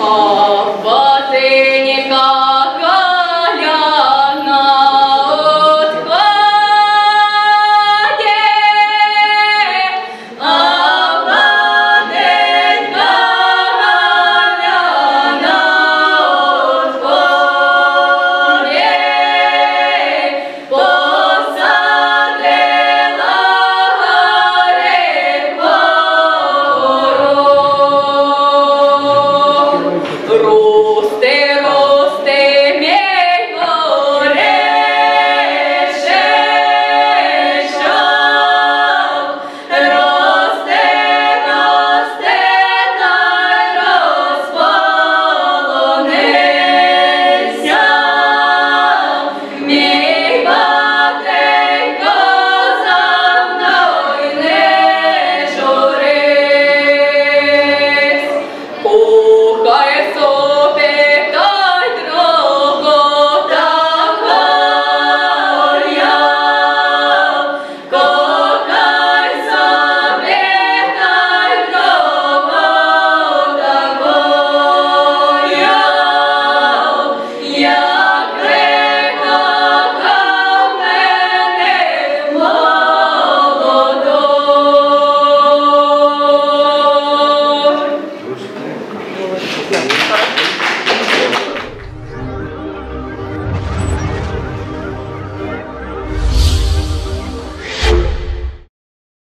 of Gostei!